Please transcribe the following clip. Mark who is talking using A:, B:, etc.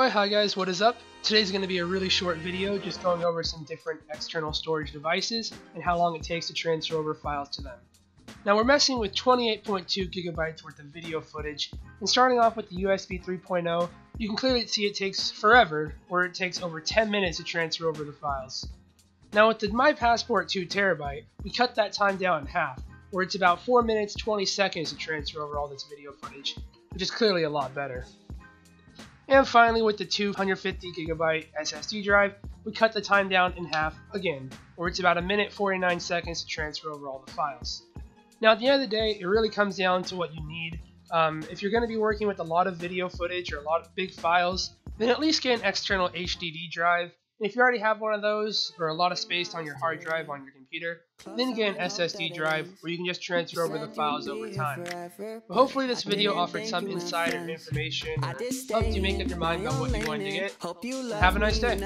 A: Alright, hi guys, what is up? Today's going to be a really short video just going over some different external storage devices and how long it takes to transfer over files to them. Now we're messing with 28.2 gigabytes worth of video footage and starting off with the USB 3.0 you can clearly see it takes forever where it takes over 10 minutes to transfer over the files. Now with the My Passport 2 terabyte we cut that time down in half where it's about 4 minutes 20 seconds to transfer over all this video footage which is clearly a lot better. And finally, with the 250 gigabyte SSD drive, we cut the time down in half again, where it's about a minute 49 seconds to transfer over all the files. Now, at the end of the day, it really comes down to what you need. Um, if you're going to be working with a lot of video footage or a lot of big files, then at least get an external HDD drive if you already have one of those, or a lot of space on your hard drive on your computer, then get an SSD drive where you can just transfer over the files over time. But hopefully this video offered some insight or information or helped you make up your mind about what you wanted to get. Have a nice day.